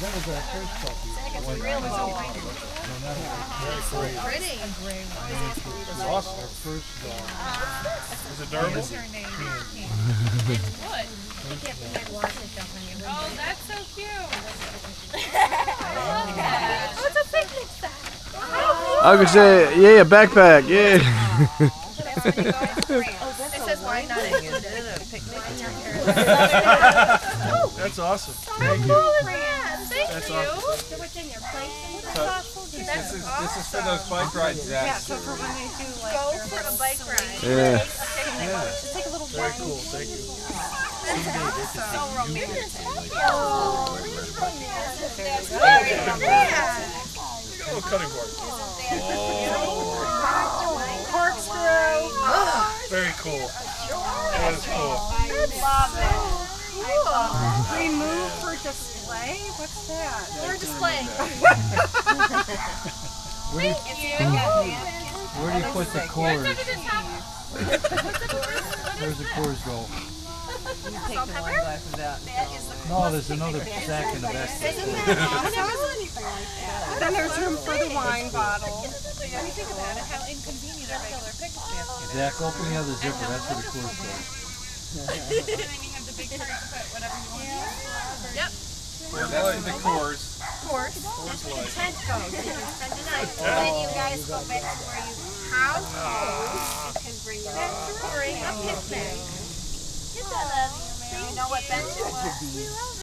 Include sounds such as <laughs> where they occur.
that was our first puppy. Really? No, not her. Very great. Pretty. We lost our first dog. Is it durable? What? Oh, that's so cute. <laughs> oh, it's a picnic sack. Oh. I could uh, say, yeah, backpack, yeah. <laughs> It says why not included in a picnic in your. <laughs> That's awesome. How cool is that? That's you. awesome. What's in your plate? This is this is for those bike rides, Zach. Yeah, so for when they do like Go for a bike ride. Yeah. Just take a little Very cool. Thank you. So oh, romantic. Oh, Look at a little cutting board. Oh. Very cool. That is cool. Love it. Remove for display? What's that? For display. <laughs> Where do you, Thank you. where do you put the cores? What's under? Where's the cores go? Take the wine glasses. No, there's another sack in the back. <laughs> Then there's room for the wine bottle. <laughs> When you think about it, how inconvenient a regular picnic basket Zach, open the other zipper. That's where the cores go. And then you have the big cart to put whatever you want. Yep. That's the cores. Course. That's where the tent goes. You can spend the night. And oh. then you guys go back to where you house food. Ah. You can bring your own Bring a picnic. You know what bench it was?